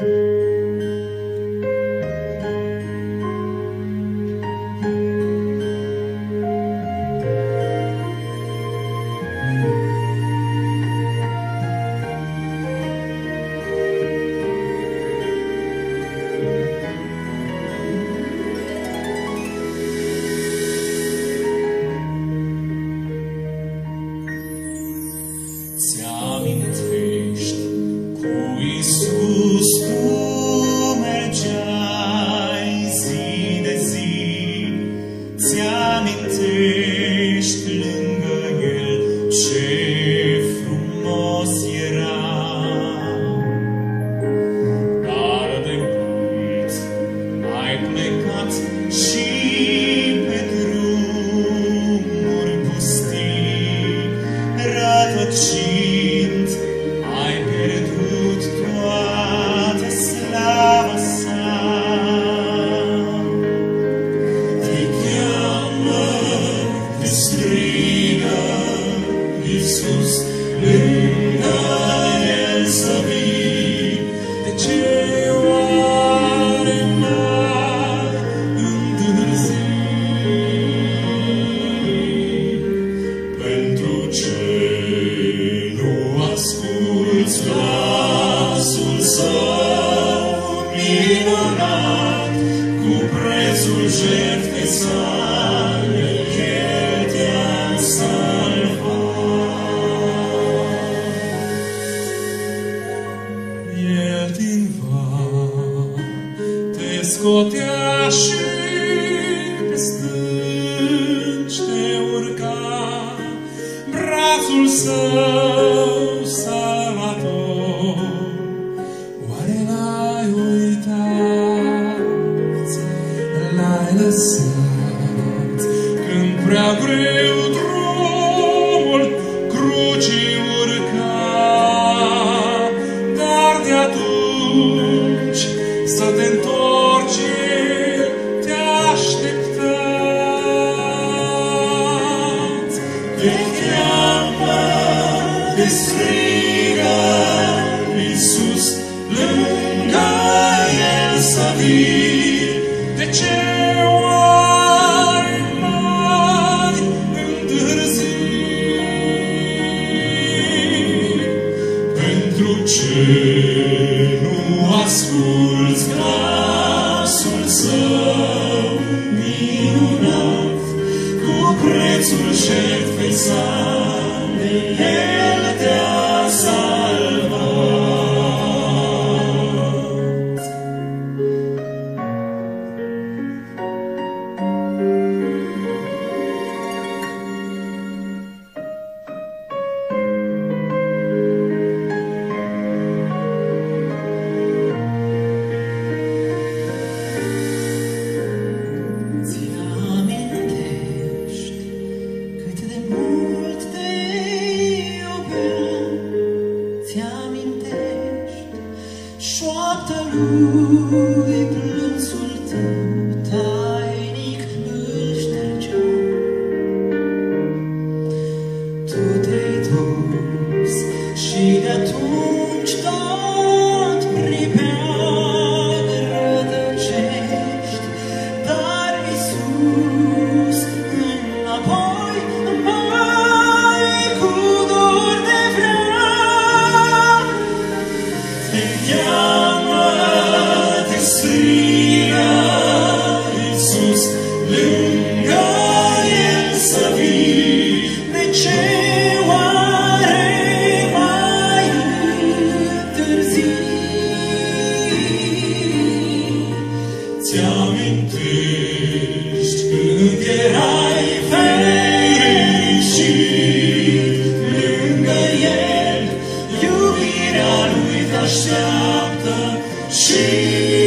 Música Luna es la vida. scotea și pe stânci urca, brațul său salvator. Oare n-ai uitat, l-ai lăsat, când prea greu drumul crucii urca, dar de atunci te cheamă, te strigă, Iisus, lângă El să vii. De ce oare mai întârzi? Pentru ce nu asculți glasul său? Jesu, žrtvi slavni, Ooh. Deus.